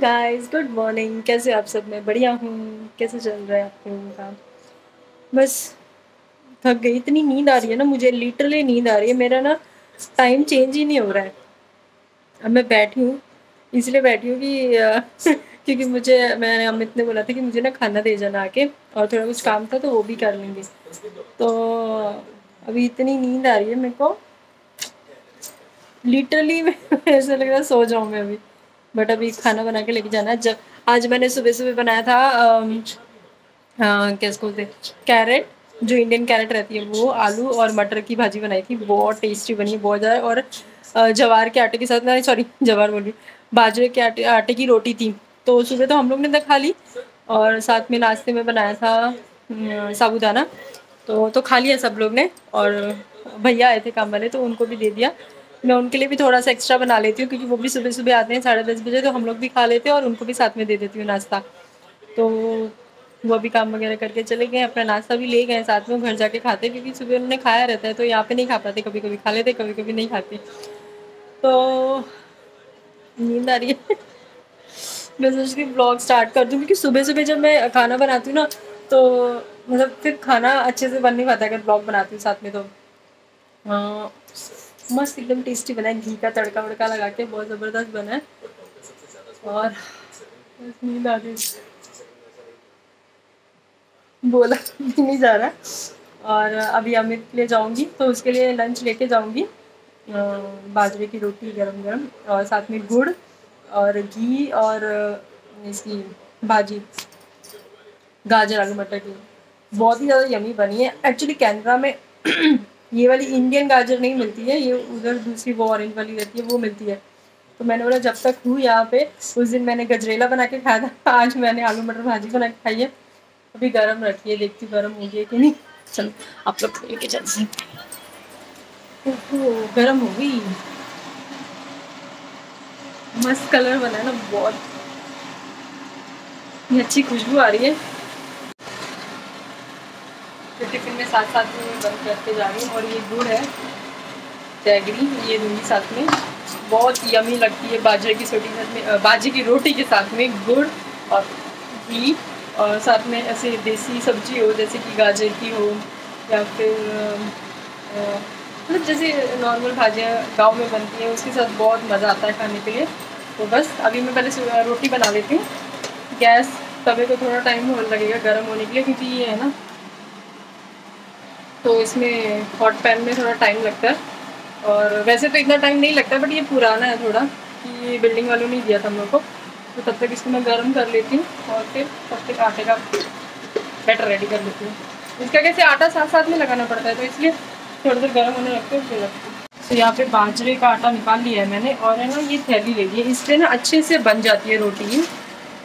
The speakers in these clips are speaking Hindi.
गाइस गुड मॉर्निंग कैसे आप सब? मैं बढ़िया हूँ। कैसे चल रहा है आप लोगों का? बस थक गई। इतनी नींद आ रही है ना मुझे लिटरली नींद आ रही है। मेरा ना टाइम चेंज ही नहीं हो रहा है। अब मैं बैठी हूँ। इसलिए बैठी हूँ कि क्योंकि मुझे, मैंने अमित ने बोला था कि मुझे ना खाना दे जाना आके, और थोड़ा कुछ काम था तो वो भी कर लेंगे। तो अभी इतनी नींद आ रही है मेरे को। लिटरली ऐसा लग रहा है सो जाऊँ मैं अभी। बट अभी खाना बना के लेके जाना है। जब, आज मैंने सुबह सुबह बनाया था क्या बोलते कैरेट, जो इंडियन कैरेट रहती है, वो आलू और मटर की भाजी बनाई थी। बहुत टेस्टी बनी, बहुत ज़्यादा। और जवार के आटे के साथ, नहीं सॉरी जवार बोल रही बाजरे के आटे आटे की रोटी थी। तो सुबह तो हम लोग ने तो खा ली। और साथ में नाश्ते में बनाया था साबूदाना। तो तो खा लिया सब लोग ने। और, भैया आए थे काम वाले तो उनको भी दे दिया। मैं उनके लिए भी थोड़ा सा एक्स्ट्रा बना लेती हूँ क्योंकि वो भी सुबह सुबह आते हैं साढ़े दस बजे तो हम लोग भी खा लेते हैं और उनको भी साथ में दे देती हूँ नाश्ता। तो वो भी काम वगैरह करके चले गए अपना नाश्ता भी ले गए साथ में घर जाके खाते क्योंकि सुबह उन्होंने खाया रहता है तो यहाँ पे नहीं खा पाते कभी कभी खा लेते कभी कभी नहीं खाते। तो नींद आ रही है। मैं सोच रही ब्लॉग स्टार्ट कर दूँ क्योंकि सुबह सुबह जब मैं खाना बनाती हूँ ना तो मतलब फिर खाना अच्छे से बन नहीं पाता अगर ब्लॉग बनाती हूँ साथ में तो। हाँ, मस्त एकदम टेस्टी बना है। घी का तड़का वड़का लगा के बहुत ज़बरदस्त बना है। और नींद आ गई। बोला, भी नहीं जा रहा। और अभी अमित के लिए जाऊँगी तो उसके लिए लंच लेके जाऊँगी। बाजरे की रोटी गरम गरम और साथ में गुड़ और घी और, इसकी भाजी। गाजर, आलू मटर की। बहुत ही ज़्यादा यमी बनी है। एक्चुअली कैनरा में ये वाली इंडियन गाजर नहीं मिलती है, ये उधर दूसरी वो ऑरेंज वाली रहती है, वो मिलती है। तो मैंने बोला, जब तक हूँ यहाँ पे, उस दिन मैंने गजरेला बना के खाया था, आज मैंने आलू मटर भाजी बना के खाई है। अभी गरम रखी है, देखती गरम हो गई कि नहीं। चलो, आप लोग खोल के चलते गरम हो गई। मस्त कलर बना है ना, बहुत। ये अच्छी खुशबू आ रही है। टिफ़िन में साथ साथ में बंद करके जा रही हूँ और ये गुड़ है जैगरी ये दूँगी साथ में। बहुत यमी लगती है बाजरे की सोटी साथ में बाजरे की रोटी के साथ में गुड़ और घी और साथ में ऐसे देसी सब्ज़ी हो, जैसे कि गाजर की हो या फिर मतलब जैसे नॉर्मल भाजियाँ गाँव में बनती हैं, उसके साथ बहुत मज़ा आता है खाने के लिए। तो बस, अभी मैं पहले रोटी बना लेती हूँ। गैस, तवे को थोड़ा टाइम हो लगेगा गर्म होने के लिए, क्योंकि ये है ना तो इसमें हॉट पैन में थोड़ा टाइम लगता है। और वैसे तो इतना टाइम नहीं लगता बट ये पुराना है थोड़ा, कि बिल्डिंग वालों ने दिया था हम लोग को। तो तब तक इसको मैं गर्म कर लेती हूँ और फिर तब तक आटे का बैटर रेडी कर लेती हूँ। इसका कैसे आटा साथ साथ में लगाना पड़ता है तो इसलिए थोड़ी देर गर्म होने लगते हैं फिर रखती हूँ तो यहाँ पे बाजरे का आटा निकाल लिया है मैंने, और है ना, ये थैली ले ली है। इससे ना अच्छे से बन जाती है रोटी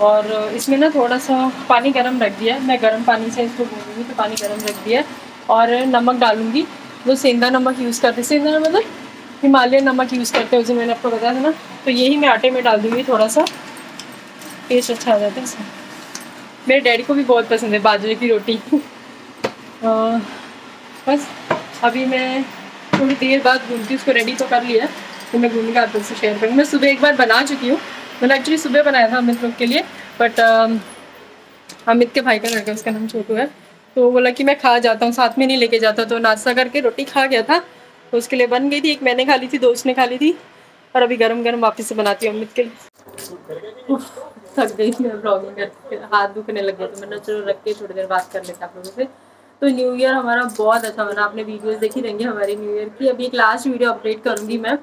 और इसमें ना थोड़ा सा पानी गर्म रख दिया मैं गर्म पानी से इसको भूनूँगी तो पानी गर्म रख दिया और नमक डालूँगी। जो सेंधा नमक यूज़ करते सेंधा मतलब हिमालयन नमक यूज़ करते हैं, उस मैंने आपको बताया था ना। तो यही मैं आटे में डाल दूँगी थोड़ा सा टेस्ट अच्छा आ जाता है इसमें मेरे डैडी को भी बहुत पसंद है बाजरे की रोटी। बस, अभी मैं थोड़ी देर बाद भूनती उसको रेडी तो कर लिया। तो मैं भून के आप लोग से शेयर करूँगी। मैं सुबह एक बार बना चुकी हूँ। मैंने एक्चुअली सुबह बनाया था अमित लोग के लिए बट अमित के भाई का लड़का, उसका नाम छोटू है। तो बोला कि मैं खा जाता हूँ, साथ में नहीं लेके जाता। तो नाश्ता करके रोटी खा गया था। तो उसके लिए बन गई थी, एक मैंने खा ली थी, दो उसने खा ली थी। और अभी गरम गरम वापस से बनाती हूँ, अमित के लिए। थक गई मैं ब्लॉगिंग करके। हाथ दुखने लग गया तो मैंने चलो रख के थोड़ी देर बात कर लेते आप लोगों से। तो न्यू ईयर हमारा बहुत अच्छा बना आपने वीडियोस देखी रहेंगी हमारी न्यू ईयर की। अभी एक लास्ट वीडियो अपडेट करूँगी मैं।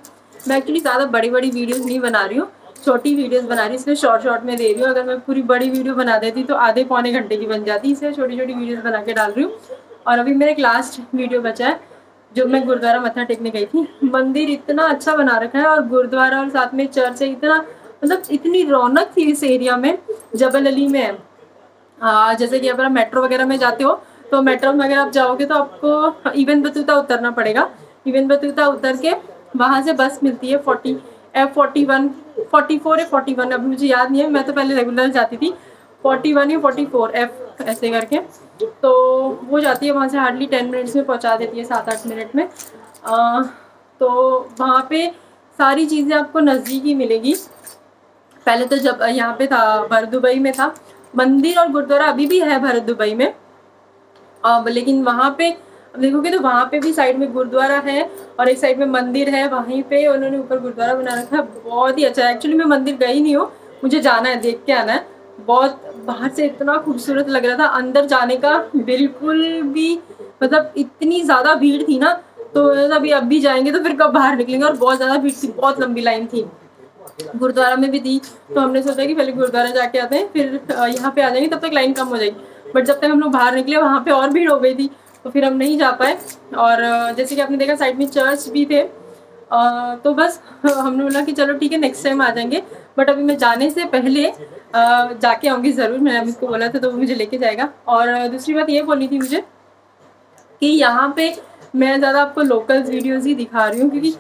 मैं एक्चुअली ज़्यादा बड़ी बड़ी वीडियोस नहीं बना रही हूँ। छोटी वीडियोस बना रही इसलिए शॉर्ट शॉर्ट में दे रही हूँ। अगर मैं पूरी बड़ी वीडियो बना देती तो आधे पौने घंटे की बन जाती इसलिए छोटी छोटी वीडियोस बना के डाल रही हूँ। और अभी मेरा एक लास्ट वीडियो बचा है जो मैं गुरुद्वारा मत्था टेकने गई थी। मंदिर इतना अच्छा बना रखा है और गुरुद्वारा और साथ में चर्च है इतना मतलब इतनी रौनक थी इस एरिया में जबल अली में। आ, जैसे कि अगर आप मेट्रो वगैरह में जाते हो तो मेट्रो में अगर आप जाओगे तो आपको इवन बतूता उतरना पड़ेगा। इवन बतूता उतर के वहाँ से बस मिलती है forty F forty one forty four या फोर्टी वन अभी मुझे याद नहीं है मैं तो पहले रेगुलर जाती थी। फोर्टी वन या फोर्टी फोर एफ़ ऐसे करके। तो वो जाती है वहाँ से हार्डली टेन मिनट्स में पहुँचा देती है सात आठ मिनट में। आ, तो वहाँ पे सारी चीज़ें आपको नज़दीक ही मिलेगी। पहले तो जब यहाँ पे था भरत दुबई में था। मंदिर और गुरुद्वारा अभी भी है भरत दुबई में। अब लेकिन वहाँ पे देखोगे तो वहाँ पे भी साइड में गुरुद्वारा है और एक साइड में मंदिर है, वहीं पे उन्होंने ऊपर गुरुद्वारा बना रखा है। बहुत ही अच्छा है। एक्चुअली मैं मंदिर गई नहीं हूँ, मुझे जाना है, देख के आना है। बहुत बाहर से इतना खूबसूरत लग रहा था, अंदर जाने का बिल्कुल भी मतलब इतनी ज़्यादा भीड़ थी ना तो अभी अब भी जाएँगे तो फिर कब बाहर निकलेंगे? और बहुत ज़्यादा भीड़ थी, बहुत लंबी लाइन थी। गुरुद्वारा में भी थी तो हमने सोचा कि पहले गुरुद्वारा जाके आते हैं, फिर यहाँ पे आ जाएँगे, तब तक लाइन कम हो जाएगी। बट जब तक हम लोग बाहर निकले, वहाँ पे और भीड़ हो गई थी। तो फिर हम नहीं जा पाए। और जैसे कि आपने देखा, साइड में चर्च भी थे। तो बस, हमने बोला कि चलो ठीक है नेक्स्ट टाइम आ जाएँगे। बट अभी मैं जाने से पहले जाके आऊँगी ज़रूर। मैंने अभी इसको बोला था तो वो मुझे लेके जाएगा। और दूसरी बात ये बोली थी मुझे कि यहाँ पे मैं ज़्यादा आपको लोकल वीडियोज़ ही दिखा रही हूँ, क्योंकि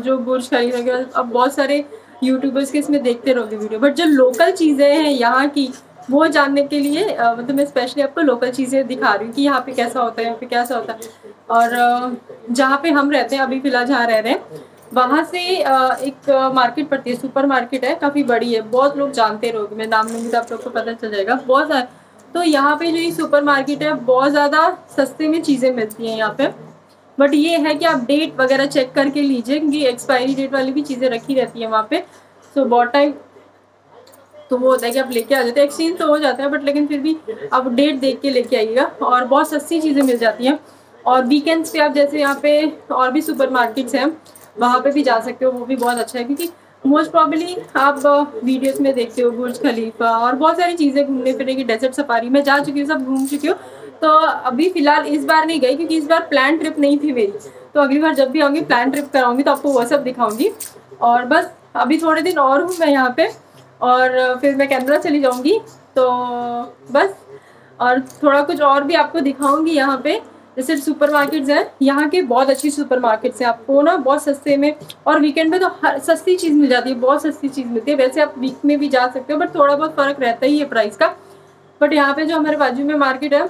जो बुर्ज खलीफा अब बहुत सारे यूट्यूबर्स के इसमें देखते रहोगे वीडियो बट जो लोकल चीज़ें हैं यहाँ की वो जानने के लिए मतलब मैं स्पेशली आपको लोकल चीज़ें दिखा रही हूँ कि यहाँ पे कैसा होता है, यहाँ पे कैसा होता है। और जहाँ पे हम रहते हैं, अभी फ़िलहाल जहाँ रह रहे हैं, वहाँ से एक मार्केट पड़ती है सुपर मार्केट है, काफ़ी बड़ी है, बहुत लोग जानते रहोगे मैं नाम लूँगी तो आप लोग को पता चल जाएगा, बहुत तो यहाँ पे जो ये सुपर मार्केट है, बहुत ज़्यादा सस्ते में चीज़ें मिलती हैं यहाँ पे। बट ये है कि आप डेट वगैरह चेक करके लीजिए, क्योंकि एक्सपायरी डेट वाली भी चीज़ें रखी रहती हैं वहाँ पे। सो बहुत टाइम तो वो होता है कि आप लेके आ जाते हैं। एक्सचेंज तो हो जाता है बट लेकिन फिर भी आप डेट देख के लेके आइएगा। और बहुत सस्ती चीज़ें मिल जाती हैं। और वीकेंड्स पे आप जैसे यहाँ पे और भी सुपर मार्केट्स हैं, वहाँ पे भी जा सकते हो। वो भी बहुत अच्छा है, क्योंकि मोस्ट प्रॉबली आप वीडियोस में देखते हो बुर्ज खलीफा और बहुत सारी चीज़ें घूमने फिरने की डेजर्ट सफारी में जा चुकी हूँ, सब घूम चुकी हूँ। तो अभी फ़िलहाल इस बार नहीं गई, क्योंकि इस बार प्लान ट्रिप नहीं थी मेरी। तो अगली बार जब भी आऊँगी प्लान ट्रिप कराऊँगी तो आपको वह सब दिखाऊँगी। और बस अभी थोड़े दिन और हूँ मैं यहाँ पे। और फिर मैं कैमरा चली जाऊँगी तो बस। और थोड़ा कुछ और भी आपको दिखाऊँगी यहाँ पे। जैसे सुपर मार्केट्स हैं, यहाँ के बहुत अच्छी सुपर मार्केट्स हैं। आपको ना बहुत सस्ते में, और वीकेंड में तो हर, सस्ती चीज़ मिल जाती है, बहुत सस्ती चीज़ मिलती है। वैसे आप वीक में भी जा सकते हो बट थोड़ा बहुत फ़र्क रहता ही है प्राइस का। बट यहाँ पे जो हमारे बाजू में मार्केट है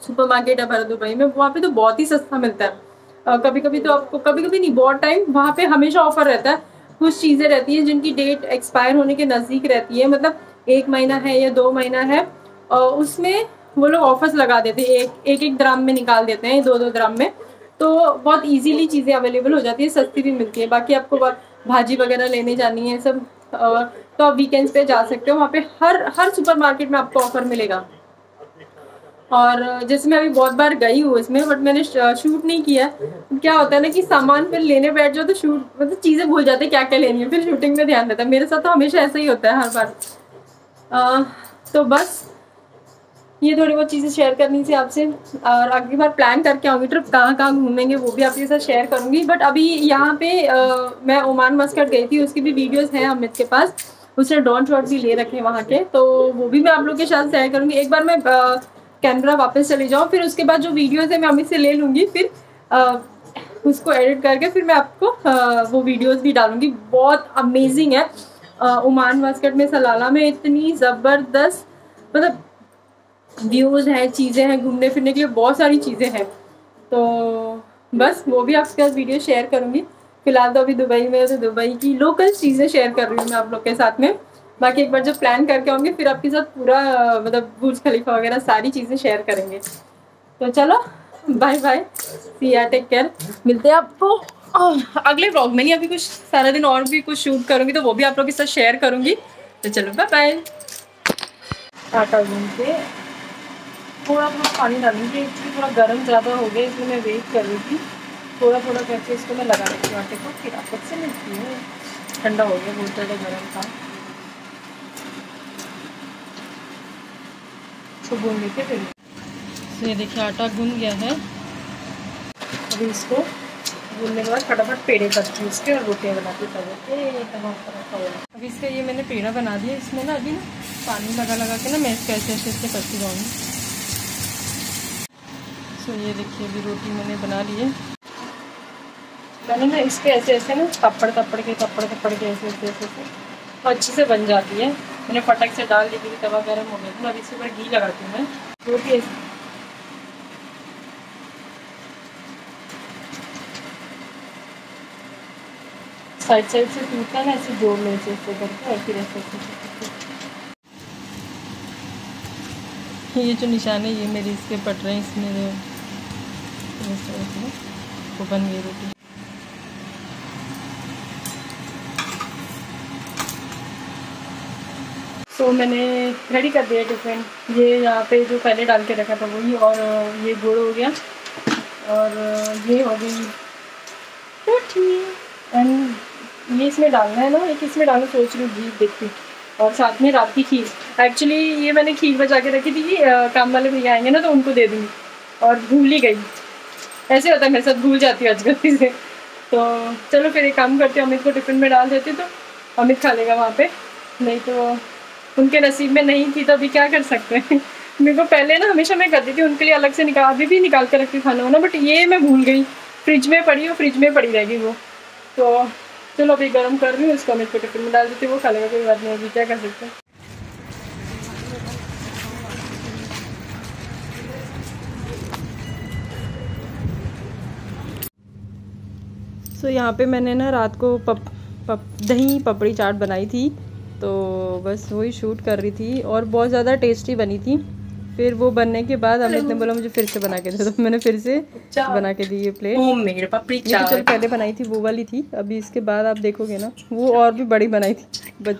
सुपर मार्केट है भरत दुबई में, वहाँ पे तो बहुत ही सस्ता मिलता है। कभी कभी तो आपको कभी कभी नहीं, बहुत टाइम वहाँ पे हमेशा ऑफ़र रहता है। कुछ चीज़ें रहती हैं जिनकी डेट एक्सपायर होने के नज़दीक रहती है। मतलब एक महीना है या दो महीना है और उसमें वो लोग ऑफर्स लगा देते हैं। एक एक एक द्राम में निकाल देते हैं, दो दो द्राम में। तो बहुत इजीली चीज़ें अवेलेबल हो जाती है, सस्ती भी मिलती है। बाकी आपको भाजी वगैरह लेने जानी है सब तो आप वीकेंड्स पे जा सकते हो। वहाँ पे हर हर सुपर मार्केट में आपको ऑफ़र मिलेगा। और जैसे मैं अभी बहुत बार गई हूँ इसमें बट मैंने शूट नहीं किया। क्या होता है ना कि सामान फिर लेने बैठ जाओ तो शूट मतलब चीज़ें भूल जाते हैं क्या क्या लेनी है फिर शूटिंग में ध्यान रहता है। मेरे साथ तो हमेशा ऐसा ही होता है हर बार। आ, तो बस ये थोड़ी बहुत चीज़ें शेयर करनी थी आपसे। और अगली बार प्लान करके आऊँगी ट्रिप कहाँ कहाँ घूमेंगे वो भी आपके साथ शेयर करूँगी। बट अभी यहाँ पे आ, मैं ओमान मस्कट गई थी उसकी भी वीडियोस हैं अमित के पास। उसने ड्रोन शॉट भी ले रखे वहाँ के तो वो भी मैं आप लोग के साथ शेयर करूँगी। एक बार मैं कैमरा वापस चले जाऊँ फिर उसके बाद जो वीडियोज़ है मैं अमित से ले लूँगी फिर आ, उसको एडिट करके फिर मैं आपको आ, वो वीडियोज़ भी डालूँगी। बहुत अमेजिंग है। ओमान मस्कट में सलाला में इतनी ज़बरदस्त मतलब व्यूज़ हैं चीज़ें हैं घूमने फिरने के लिए बहुत सारी चीज़ें हैं। तो बस वो भी आपके साथ वीडियो शेयर करूँगी। फ़िलहाल तो अभी दुबई में तो दुबई की लोकल चीज़ें शेयर कर रही हूँ मैं आप लोग के साथ में। बाकी एक बार जब प्लान करके आऊँगी फिर आपके साथ पूरा मतलब बुर्ज खलीफा वगैरह सारी चीज़ें शेयर करेंगे। तो चलो बाय बाय सी या टेक केयर मिलते हैं आपको। अगले ब्लॉग में नहीं, अभी कुछ सारा दिन और भी कुछ शूट करूँगी तो वो भी आप लोग के साथ शेयर करूँगी। तो चलो बाय बाय आटा गूंद के थोड़ा थोड़ा पानी डालूँगी, इसलिए थोड़ा गर्म ज़्यादा हो गया, इसलिए मैं वेट कर रही थी। थोड़ा थोड़ा करके इसको मैं लगा रही थी आटे को। फिर आप से मिलती हूँ। ठंडा हो गया, बहुत ज़्यादा गर्म था। इसको गूंद लेके फिर तो ये देखिए आटा गूंद गया है। अभी इसको गूंदने के बाद फटाफट पेड़े करती हूँ इसके और रोटियाँ बनाती तवे अभी इसका ये मैंने पेड़ा बना दिया। इसमें ना अभी ना पानी लगा लगा के ना मैं इसको ऐसे ऐसे ऐसे करती जाऊँगी। सो ये देखिए अभी रोटी मैंने बना ली है। मैंने ना इसके ऐसे ऐसे ना तपड़ तपड़ के तपड़ तपड़ के ऐसे ऐसे ऐसे तो अच्छे से बन जाती है। मैंने फटक से डाल दी थी, तवा गर्म हो गया था अभी इसके ऊपर घी लगाती हूँ, मैं। रोटी साइड साइड से टूटता ना, ऐसे जोड़ लो, ऐसे ऐसे करके, और फिर ऐसे ये जो निशान है, ये मेरे इसके पट रहे हैं, इसमें वो बन गई रोटी तो मैंने रेडी कर दिया टिफ़िन ये यहाँ पे जो पहले डाल के रखा था वही और ये गुड़ हो गया। और ये हो गई रोटी। एंड ये इसमें डालना है ना, एक इसमें डालना सोच रही हूँ घी देखती। और साथ में रात की खीर। एक्चुअली ये मैंने खीर बचा के रखी थी काम वाले भैया आएँगे ना तो उनको दे दूँगी। और भूल ही गई। ऐसे होता है, मेरे साथ भूल जाती हूँ आजकल से तो चलो फिर एक काम करते हैं, अमित को टिफ़िन में डाल देती तो अमित खा लेगा वहाँ पे। नहीं तो उनके नसीब में नहीं थी तो अभी क्या कर सकते हैं? मेरे को पहले ना हमेशा मैं करती थी, उनके लिए अलग से निकाल, अभी भी निकाल कर रखती खाना होना बट ये मैं भूल गई। फ्रिज में पड़ी और फ्रिज में पड़ी रहेगी वो। तो चलो अभी गर्म कर रही हूँ उसको मैं टिफ़िन में डाल देती हूँ, वो खा लेगा, कोई बात नहीं, अभी क्या कर सकते हैं? यहाँ पे मैंने ना रात को पप पप, दही पपड़ी चाट बनाई थी। तो बस वही शूट कर रही थी और बहुत ज़्यादा टेस्टी बनी थी। फिर वो बनने के बाद अमित ने बोला मुझे फिर से बना के दे तो मैंने फिर से बना के दी ये प्लेट मेरे पपड़ी तो चाट चल पहले बनाई थी वो वाली थी। अभी इसके बाद आप देखोगे ना वो और भी बड़ी बनाई थी। बच,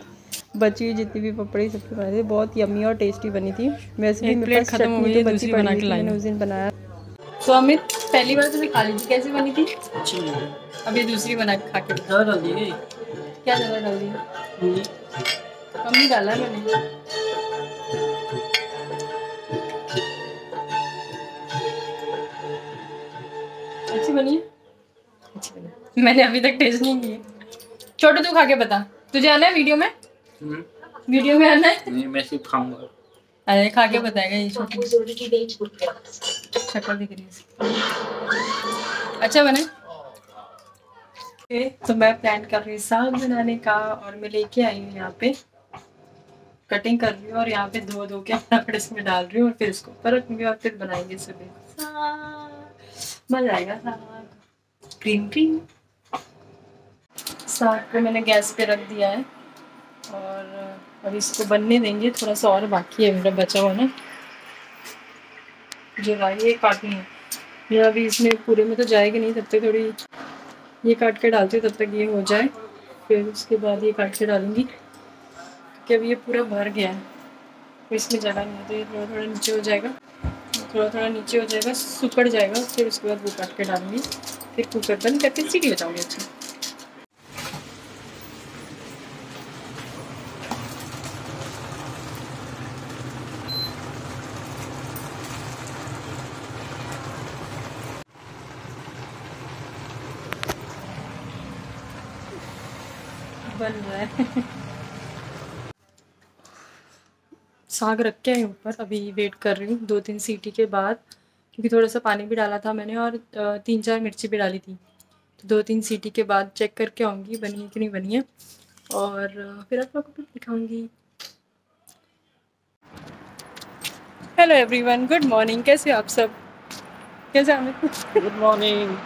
बची हुई जितनी भी पपड़ी सबकी बनाई थी। बहुत यमी और टेस्टी बनी थी। वैसे भी मेरे पास खत्म हो गई तो बची बना के मैंने उस दिन बनाया। तो अमित पहली बार तुमने खा ली थी? कैसी बनी थी। अभी दूसरी बना के खा के। क्या ज़्यादा डाल दी कम ही डाला है मैंने। अच्छी बनी है? अच्छी बनी मैंने अभी तक टेस्ट नहीं की छोटू तू खा के बता। तुझे आना है वीडियो में? हम्म। वीडियो में आना है? नहीं मैं सिर्फ़ खाऊँगा। अरे खा के बताएगा ये छोटू। शक्ल दिख रही है अच्छा बने। तो मैं प्लान कर रही हूँ साग बनाने का और मैं लेके आई हूँ यहाँ पे। कटिंग कर रही हूँ और यहाँ पे धो धो के अपना इसमें डाल रही हूँ और फिर इसको ऊपर रखूँगी और फिर बनाएँगे सुबह मज़ा आएगा साग। ग्रीन ग्रीन साग को मैंने गैस पे रख दिया है और अब इसको बनने देंगे। थोड़ा सा और बाकी है मेरा बचा हुआ ना। जो भाई काटनी है। ये अभी इसमें पूरे में तो जाएगी नहीं, तब तक थोड़ी ये काट के डालती हूँ, तब तक ये हो जाए। फिर उसके बाद ये काट के डालूँगी। क्योंकि अब ये पूरा भर गया है। इसमें जगह नहीं तो ये थोड़ा थोड़ा नीचे हो जाएगा। थोड़ा थोड़ा नीचे हो जाएगा, सुखड़ जाएगा, फिर उसके बाद वो काट के डालूँगी। फिर कुकर बंद करके सीटी बचाऊँगी अच्छा। बन रहा है। साग रख के आई ऊपर अभी वेट कर रही हूँ दो तीन सीटी के बाद क्योंकि थोड़ा सा पानी भी डाला था मैंने और तीन चार मिर्ची भी डाली थी। तो दो तीन सीटी के बाद चेक करके आऊँगी बनी है कि नहीं बनी है। और फिर आप लोगों को दिखाऊँगी। हेलो एवरीवन गुड मॉर्निंग कैसे आप सब? कैसे अमित गुड मॉर्निंग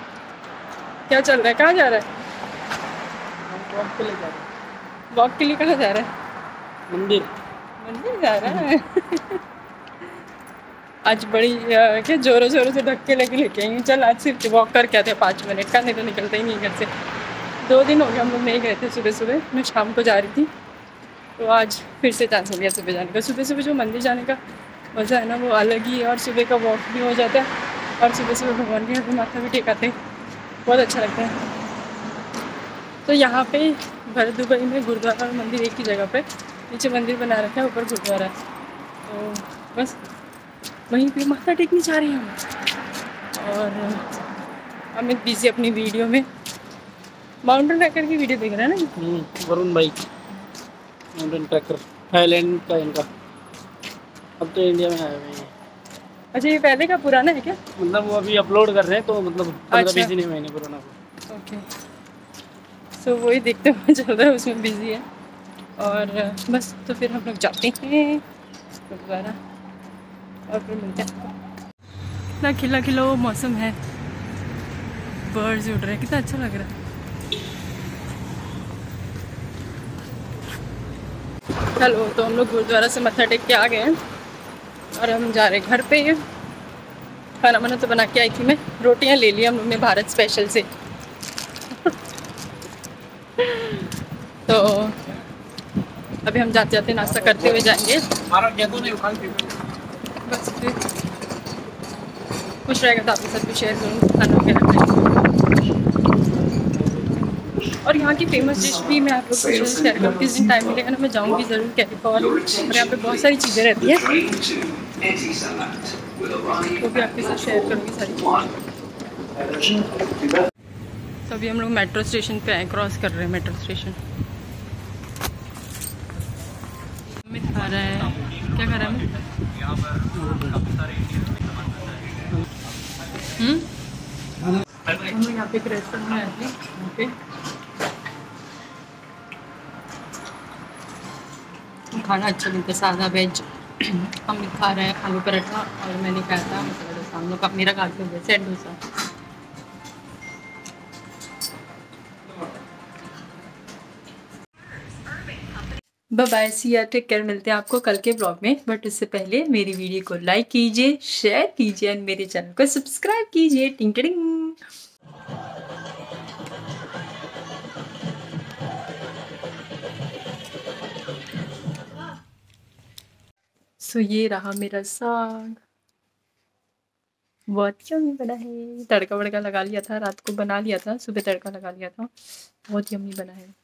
क्या चल रहा है? कहाँ जा रहा है? वॉक के लिए जा रहा है। वॉक के लिए कहाँ जा रहा है? मंदिर। मंदिर जा रहा है। आज बड़ी क्या जोरों जोरों से धक्के लेके लेके आई चल आज सिर्फ़ वॉक करके आते थे पाँच मिनट का नहीं तो निकलते ही नहीं घर से। दो दिन हो गए हम लोग नहीं गए थे सुबह सुबह मैं शाम को जा रही थी। तो आज फिर से चांस हो गया सुबह जाने का। सुबह सुबह जो मंदिर जाने का मज़ा है ना वो अलग ही है और सुबह का वॉक भी हो जाता है। और सुबह सुबह भगवान के यहाँ माथा भी टेकाते हैं। बहुत अच्छा लगता है। तो यहाँ पे भरत दुबई में गुरुद्वारा और मंदिर एक ही जगह पे नीचे मंदिर बना रखा है ऊपर गुरुद्वारा है। तो बस वहीं पे माथा टेकनी चाह रही हूँ और अमित बिज़ी अपनी वीडियो में माउंटेन ट्रैकर की वीडियो देख रहे हैं ना? हम्म, वरुण भाई माउंटेन ट्रैकर थाईलैंड का इनका। अब तो इंडिया में आए हुए हैं। अच्छा ये पहले का पुराना है क्या? मतलब वो अभी अपलोड कर रहे हैं तो मतलब पंद्रह बीस दिन महीने पुराना। ओके सो वही देखते हुए चल रहा है, उसमें बिज़ी है। और, बस तो फिर हम लोग जाते हैं दोबारा और फिर मिलते हैं। कितना खिला खिला वो मौसम है। बर्ड्स उड़ रहे हैं, कितना अच्छा लग रहा है। हेलो तो हम लोग गुरुद्वारा से मत्था टेक के आ गए हैं। और हम जा रहे हैं घर पे। खाना वाना तो बना के आई थी मैं। रोटियाँ ले ली हम लोग ने भारत स्पेशल से। तो अभी हम जाते जाते नाश्ता करते हुए जाएँगे। बस कुछ रहेगा तो आपके साथ भी शेयर करूँगी खाना वगैरह और यहाँ की फ़ेमस डिश भी मैं आप लोग को शेयर करूँ किस दिन टाइम मिलेगा ना मैं जाऊँगी ज़रूर कैलिफॉर्न और यहाँ पे बहुत सारी चीज़ें रहती हैं। वो भी आपके साथ शेयर करूँगी सारी तो अभी हम लोग मेट्रो स्टेशन पे आए क्रॉस कर रहे हैं मेट्रो स्टेशन। अमित खा रहा है। क्या खा रहा है? हम्म? हम यहाँ पे एक रेस्टोरेंट में आए थे खाना अच्छा मिलता है सादा वेज अमित खा रहा है, आलू पराठा और मैंने खाया था मसाला डोसा हम का, मेरा खा के डोसा बाय सी या टेक केयर मिलते हैं आपको कल के ब्लॉग में. बट उससे पहले मेरी वीडियो को लाइक कीजिए शेयर कीजिए और मेरे चैनल को सब्सक्राइब कीजिए. टिंग टिंग सो ये रहा मेरा साग बहुत यम्मी बना है. तड़का वड़का लगा लिया था. रात को बना लिया था. सुबह तड़का लगा लिया था. बहुत यम्मी बना है.